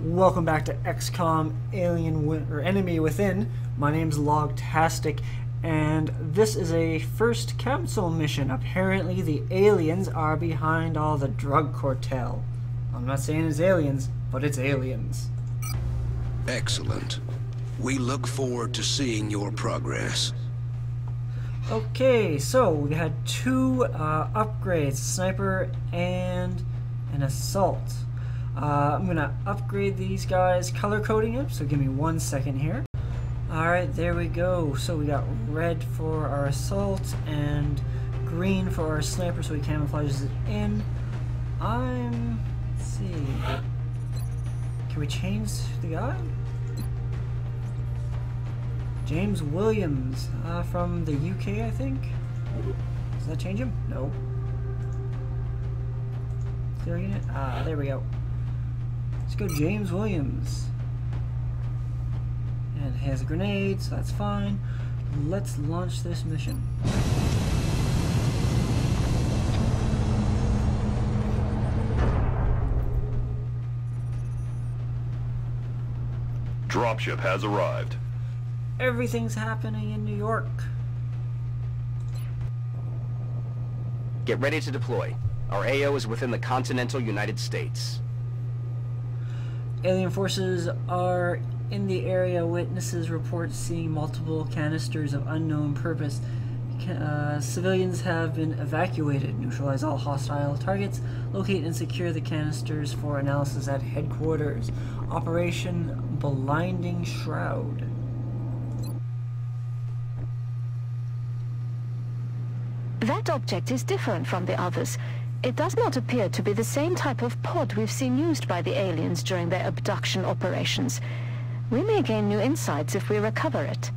Welcome back to XCOM Alien Wi- or Enemy Within. My name's Logetastic, and this is a first council mission. Apparently, the aliens are behind all the drug cartel. I'm not saying it's aliens, but it's aliens. Excellent. We look forward to seeing your progress. Okay, so we had two uh, upgrades: sniper and an assault. Uh, I'm gonna upgrade these guys, color coding them. So give me one second here. All right, there we go. So we got red for our assault and green for our sniper, so he camouflages it in. I'm. Let's see. Can we change the guy? James Williams uh, from the UK, I think. Does that change him? No. Clear unit? Ah, there we go. Let's go James Williams. And he has a grenade, so that's fine. Let's launch this mission. Dropship has arrived. Everything's happening in New York. Get ready to deploy. Our AO is within the continental United States. Alien forces are in the area. Witnesses report seeing multiple canisters of unknown purpose. Uh, civilians have been evacuated. Neutralize all hostile targets. Locate and secure the canisters for analysis at headquarters. Operation Blinding Shroud. That object is different from the others. It does not appear to be the same type of pod we've seen used by the aliens during their abduction operations. We may gain new insights if we recover it.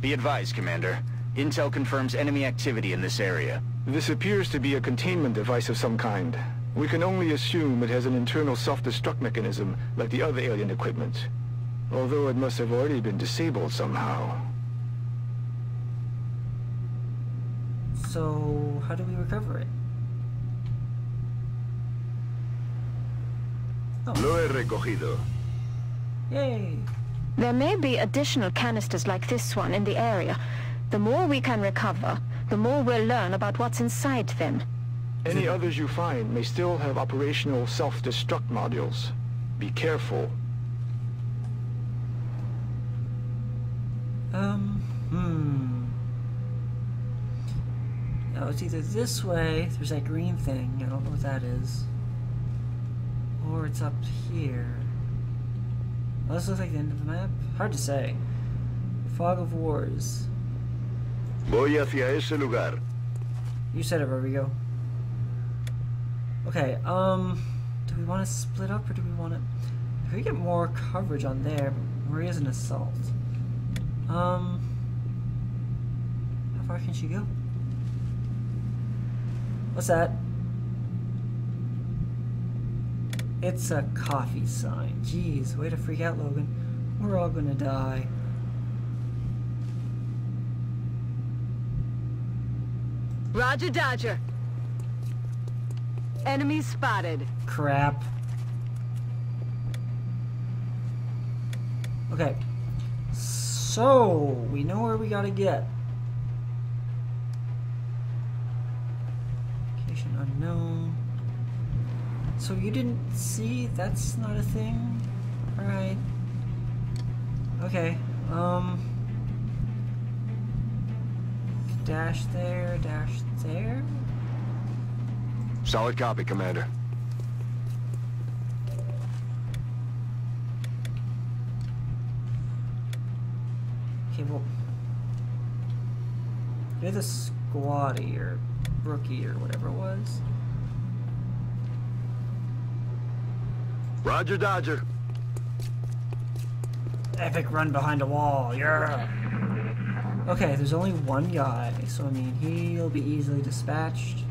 Be advised, Commander. Intel confirms enemy activity in this area. This appears to be a containment device of some kind. We can only assume it has an internal self-destruct mechanism like the other alien equipment. Although it must have already been disabled somehow. So, how do we recover it? Lo he recogido. Yay! There may be additional canisters like this one in the area. The more we can recover, the more we'll learn about what's inside them. Any others you find may still have operational self-destruct modules. Be careful. Um, hmm. No, it's either this way, there's that green thing, I don't know what that is. Or it's up here. Well, this looks like the end of the map? Hard to say. Fog of Wars. Voy hacia ese lugar. You said it, Rodrigo. Okay, um, do we want to split up or do we want to... If we get more coverage on there, Maria's an assault. Um, how far can she go? What's that? It's a coffee sign. Jeez, way to freak out, Logan. We're all gonna die. Roger Dodger. Enemy spotted. Crap. Okay. So, we know where we gotta get. Location unknown. So you didn't see? That's not a thing? Alright. Okay. Um. Dash there, dash there. Solid copy, Commander. Okay, well, you're the squaddie or rookie or whatever it was. Roger Dodger. Epic run behind a wall, yeah. Okay, there's only one guy, so I mean, he'll be easily dispatched.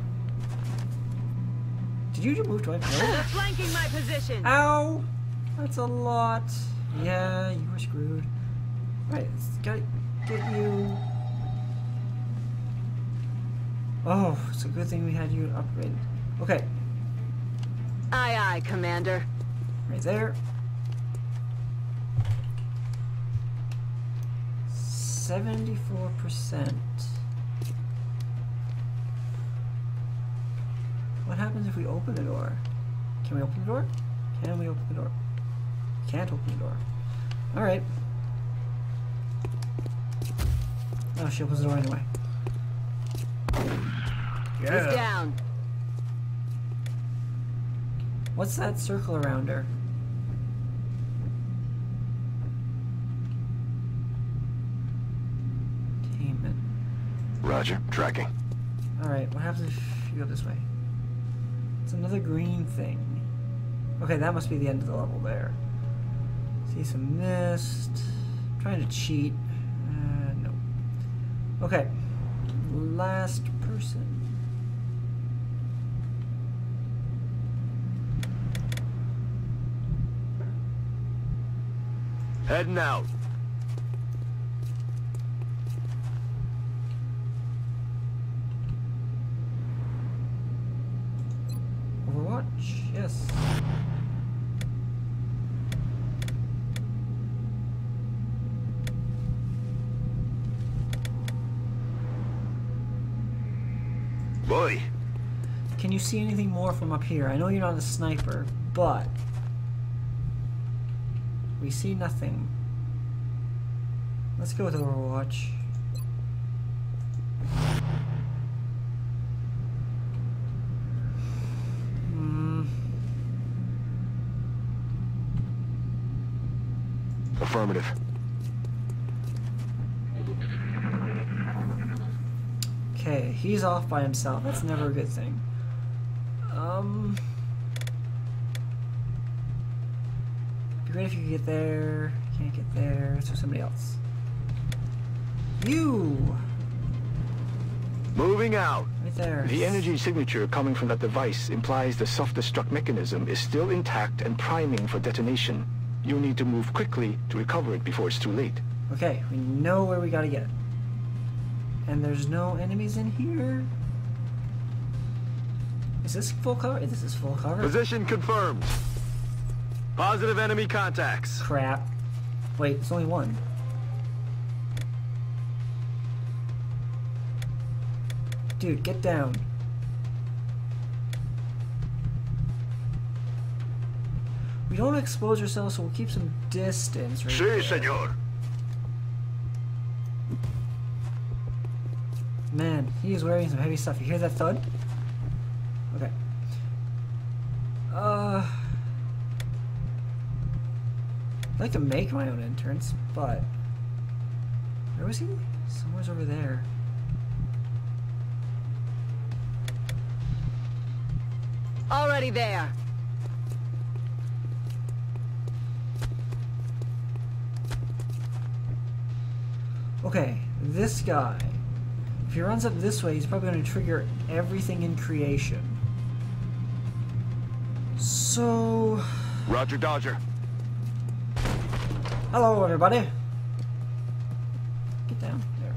Did you just move to my They're flanking my position. Ow! That's a lot. Yeah, you were screwed. Right, it's gotta get you. Oh, it's a good thing we had you upgraded. Okay, Aye, aye, Commander right there. Seventy-four percent. What happens if we open the door? Can we open the door? Can we open the door? Can't open the door. Alright. Oh, she opens the door anyway. Yeah. Down. What's that circle around her? Roger. Tracking. Alright, what happens if you go this way? It's another green thing. Okay, that must be the end of the level there. See some mist. trying to cheat. Uh, no. Okay. Last person. Heading out. Overwatch? Yes. Boy. Can you see anything more from up here? I know you're not a sniper, but we see nothing. Let's go with Overwatch. Hmm. Affirmative. Okay, he's off by himself. That's never a good thing. Um. Be great if you could get there. Can't get there. Let's somebody else. You! Moving out. Right there. The energy signature coming from that device implies the self-destruct mechanism is still intact and priming for detonation. You'll need to move quickly to recover it before it's too late. Okay, we know where we gotta get. it. And there's no enemies in here. Is this full cover? This is full cover. Position confirmed. Positive enemy contacts. Crap. Wait, it's only one. Dude, get down. We don't expose yourself, so we'll keep some distance. Right Sí, there. señor. Man, he is wearing some heavy stuff. You hear that thud? Okay. Uh, I'd like to make my own entrance, but where was he? Somewhere's over there. Already there. Okay, this guy. If he runs up this way, he's probably going to trigger everything in creation. So, Roger Dodger. hello everybody. Get down there.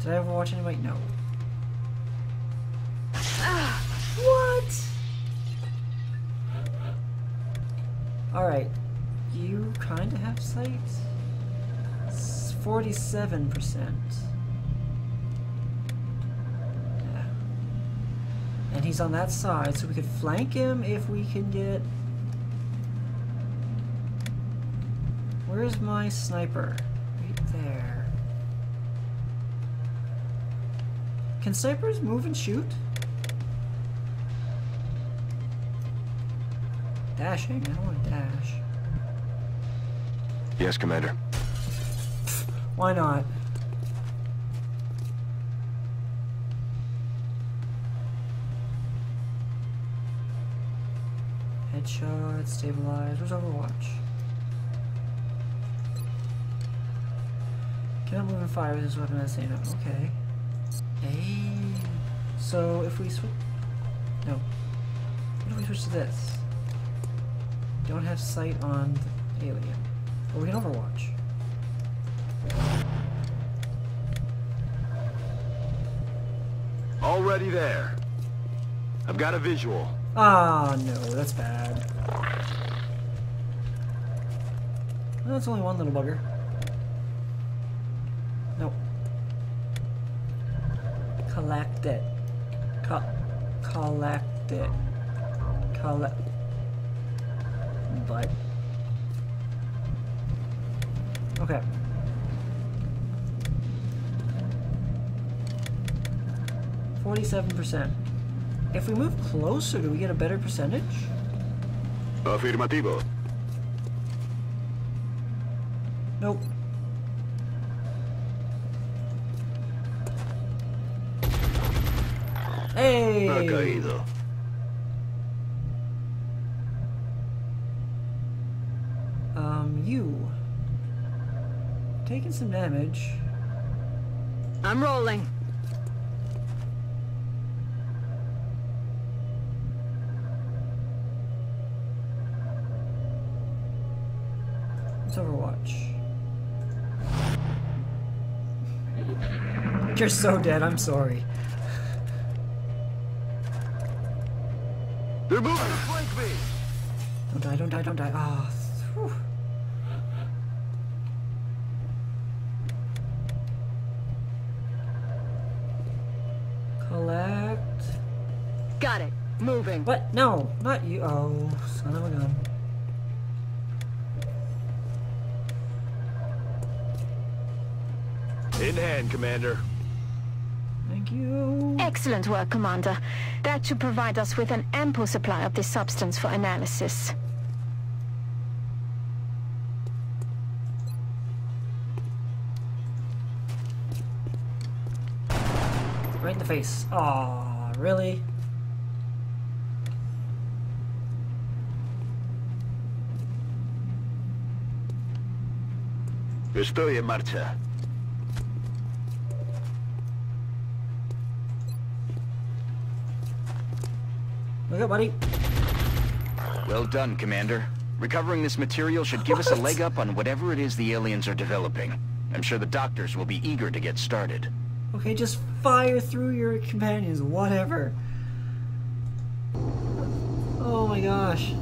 Did I ever watch anybody? No. Ah, what? Alright. You kind of have sight? It's 47%. Yeah. And he's on that side, so we could flank him if we can get... Where's my sniper? Right there. Can snipers move and shoot? Dashing? I don't want to dash. Yes, Commander. Why not? Headshot, stabilize. Where's Overwatch? Cannot move and fire with this weapon at the same time. Okay. Hey. So if we switch. No. What if we switch to this? Don't have sight on the alien. Or we can Overwatch. Already there. I've got a visual. Ah, no, that's bad. That's only one little bugger. Nope. Collect it. Co collect it. Collect. But. Okay. Forty-seven percent. If we move closer, do we get a better percentage? Afirmativo. Nope. Hey! Ha caído. Um, you. Taking some damage. I'm rolling. It's Overwatch. You're so dead, I'm sorry. They're moving to flank me. Don't die, don't die, don't die. Ah, whew. Collect. Got it. Moving. What? No, not you. Oh, son of a gun. In hand, Commander. Thank you. Excellent work, Commander. That should provide us with an ample supply of this substance for analysis. Right in the face. Aw, really? Estoy en marcha. Look up, buddy. Well done, Commander. Recovering this material should give us a leg up on whatever it is the aliens are developing. I'm sure the doctors will be eager to get started. Okay, just fire through your companions, whatever. Oh my gosh.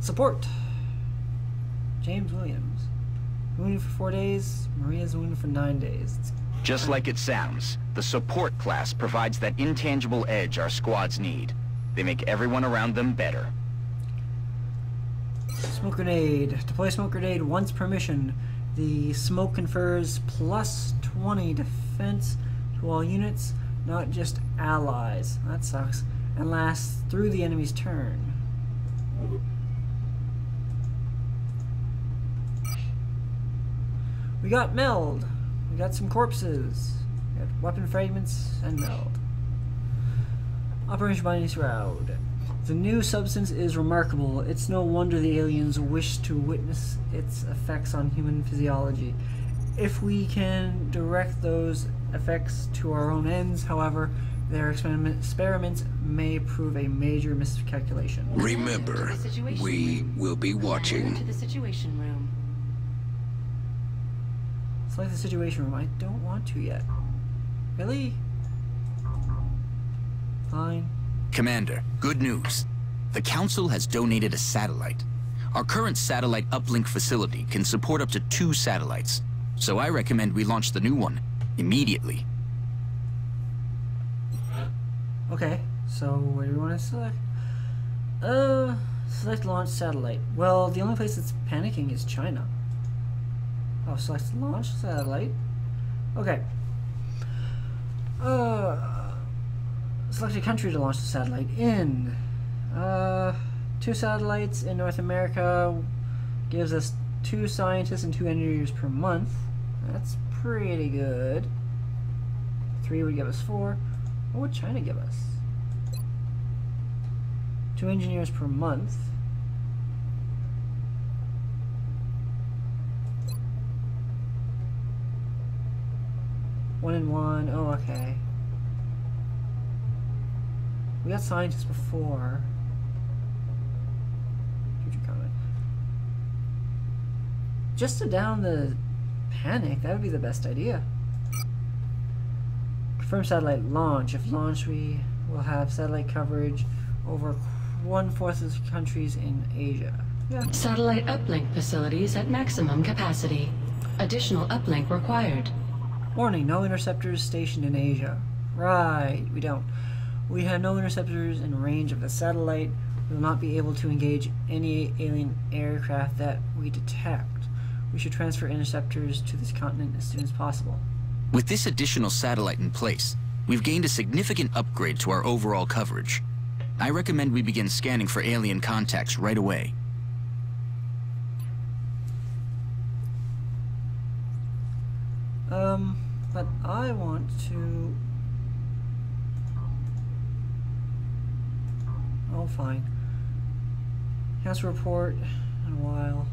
Support. James Williams. Wounded for four days. Maria's wounded for nine days. It's Just like it sounds, the support class provides that intangible edge our squads need. They make everyone around them better. Smoke grenade. Deploy smoke grenade once per mission. The smoke confers plus 20 defense to all units, not just allies. That sucks. And lasts through the enemy's turn. We got meld. We got some corpses. We got weapon fragments and meld. Operation Binding Shroud. The new substance is remarkable. It's no wonder the aliens wish to witness its effects on human physiology. If we can direct those effects to our own ends, however, their experiment, experiments may prove a major miscalculation. Remember, we will be watching. To the situation room. Select the situation room. I don't want to yet. Really? Fine. Commander, good news. The Council has donated a satellite. Our current satellite uplink facility can support up to two satellites, so I recommend we launch the new one immediately. Okay, so where do we want to select? Uh, select launch satellite. Well, the only place that's panicking is China. Oh, select launch satellite. Okay. Uh, select a country to launch the satellite in. Uh, two satellites in North America gives us two scientists and two engineers per month. That's pretty good. Three would give us four. What would China give us? Two engineers per month. One and one. Oh, okay. We got scientists before. Future comment. Just to down the panic. That would be the best idea. Confirm satellite launch. If launched, we will have satellite coverage over one-fourth of the countries in Asia. Yeah. Satellite uplink facilities at maximum capacity. Additional uplink required. Warning, no interceptors stationed in Asia. Right, we don't. We have no interceptors in range of the satellite. We will not be able to engage any alien aircraft that we detect. We should transfer interceptors to this continent as soon as possible. With this additional satellite in place, we've gained a significant upgrade to our overall coverage. I recommend we begin scanning for alien contacts right away. Um, but I want to... Oh, fine. Council report in a while.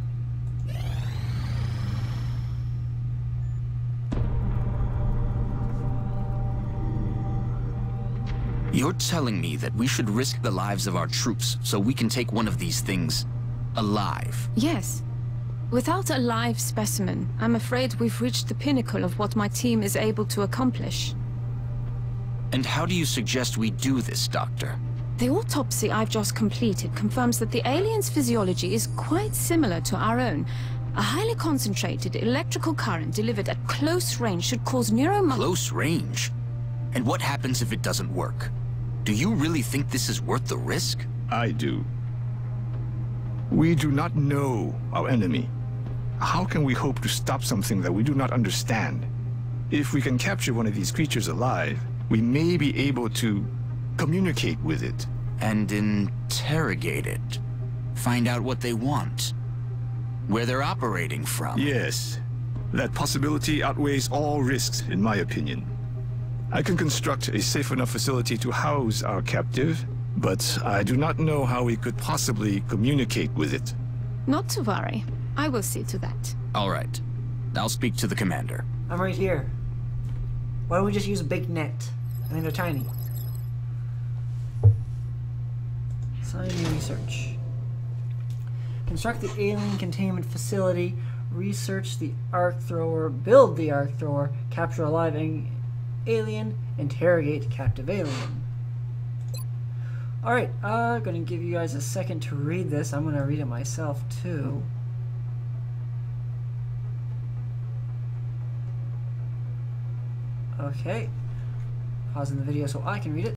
You're telling me that we should risk the lives of our troops so we can take one of these things alive? Yes. Without a live specimen, I'm afraid we've reached the pinnacle of what my team is able to accomplish. And how do you suggest we do this, Doctor? The autopsy I've just completed confirms that the alien's physiology is quite similar to our own. A highly concentrated electrical current delivered at close range should cause neuromuscular... Close range? And what happens if it doesn't work? Do you really think this is worth the risk? I do. We do not know our enemy. How can we hope to stop something that we do not understand? If we can capture one of these creatures alive, we may be able to communicate with it. And interrogate it. Find out what they want. Where they're operating from. Yes. That possibility outweighs all risks, in my opinion. I can construct a safe enough facility to house our captive, but I do not know how we could possibly communicate with it. Not to worry. I will see to that. All right. I'll speak to the commander. I'm right here. Why don't we just use a big net? I mean, they're tiny. Sign new research. Construct the alien containment facility. Research the arc thrower. Build the arc thrower. Capture a live alien. Interrogate captive alien. Alright, I'm uh, gonna give you guys a second to read this. I'm gonna read it myself too. Okay. Pausing the video so I can read it.